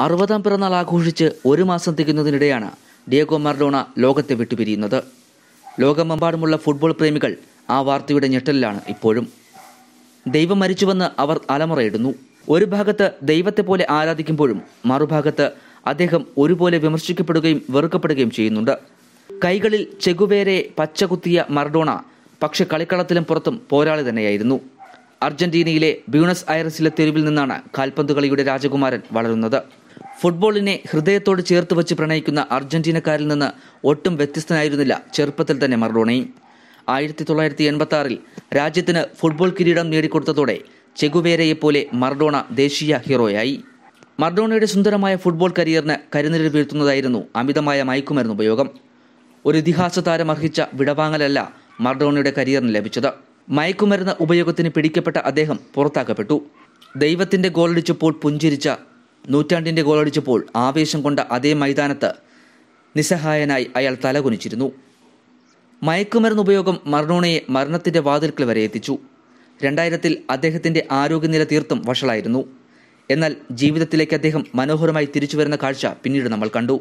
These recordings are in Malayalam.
അറുപതാം പിറന്നാൾ ആഘോഷിച്ച് ഒരു മാസം തികയുന്നതിനിടെയാണ് ഡിയഗോ മർഡോണ ലോകത്തെ വിട്ടുപിരിയുന്നത്. ലോകമെമ്പാടുമുള്ള ഫുട്ബോൾ പ്രേമികൾ ആ വാർത്തയുടെ ഞെട്ടലിലാണ് ഇപ്പോഴും. ദൈവം മരിച്ചുവെന്ന് അവർ അലമുറയിടുന്നു. ഒരു ഭാഗത്ത് ദൈവത്തെ പോലെ ആരാധിക്കുമ്പോഴും മറുഭാഗത്ത് അദ്ദേഹം ഒരുപോലെ വിമർശിക്കപ്പെടുകയും വെറുക്കപ്പെടുകയും ചെയ്യുന്നുണ്ട്. കൈകളിൽ ചെഗുവേരെ പച്ചകുത്തിയ മർഡോണ പക്ഷെ കളിക്കളത്തിലും പുറത്തും പോരാളി തന്നെയായിരുന്നു. അർജന്റീനയിലെ ബ്യൂണസ് ഐറസിലെ തെരുവിൽ നിന്നാണ് കാൽപന്ത് കളിയുടെ രാജകുമാരൻ വളരുന്നത്. ഫുട്ബോളിനെ ഹൃദയത്തോട് ചേർത്ത് വെച്ച് പ്രണയിക്കുന്ന അർജന്റീനക്കാരിൽ നിന്ന് ഒട്ടും വ്യത്യസ്തനായിരുന്നില്ല ചെറുപ്പത്തിൽ തന്നെ മറഡോണി ആയിരത്തി തൊള്ളായിരത്തി എൺപത്തി ആറിൽ രാജ്യത്തിന് ഫുട്ബോൾ കിരീടം നേടിക്കൊടുത്തതോടെ ചെഗുവേരയെപ്പോലെ മർഡോണ ദേശീയ ഹീറോയായി. മർഡോണയുടെ സുന്ദരമായ ഫുട്ബോൾ കരിയറിന് കരുനിരൽ വീഴ്ത്തുന്നതായിരുന്നു അമിതമായ മയക്കുമരുന്ന് ഉപയോഗം. ഒരു ഇതിഹാസ താരം അർഹിച്ച വിടവാങ്ങലല്ല മർഡോണയുടെ കരിയറിന് ലഭിച്ചത്. മയക്കുമരുന്ന് ഉപയോഗത്തിന് പിടിക്കപ്പെട്ട അദ്ദേഹം പുറത്താക്കപ്പെട്ടു. ദൈവത്തിന്റെ ഗോളടിച്ചപ്പോൾ പുഞ്ചിരിച്ച നൂറ്റാണ്ടിന്റെ ഗോളടിച്ചപ്പോൾ ആവേശം കൊണ്ട അതേ മൈതാനത്ത് നിസ്സഹായനായി അയാൾ തലകുനിച്ചിരുന്നു മയക്കുമരുന്ന് ഉപയോഗം മർണോണയെ മരണത്തിന്റെ വാതിൽക്കൽ വരെ എത്തിച്ചു. രണ്ടായിരത്തിൽ അദ്ദേഹത്തിന്റെ ആരോഗ്യനില തീർത്തും വഷളായിരുന്നു. എന്നാൽ ജീവിതത്തിലേക്ക് അദ്ദേഹം മനോഹരമായി തിരിച്ചു വരുന്ന കാഴ്ച പിന്നീട് നമ്മൾ കണ്ടു.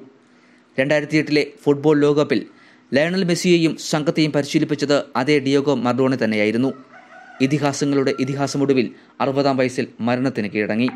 രണ്ടായിരത്തി എട്ടിലെ ഫുട്ബോൾ ലോകകപ്പിൽ ലയണൽ മെസ്സിയെയും സംഘത്തെയും പരിശീലിപ്പിച്ചത് അതേ ഡിയോഗോ മർഡോണെ തന്നെയായിരുന്നു. ഇതിഹാസങ്ങളുടെ ഇതിഹാസമൊടുവിൽ അറുപതാം വയസ്സിൽ മരണത്തിന് കീഴടങ്ങി.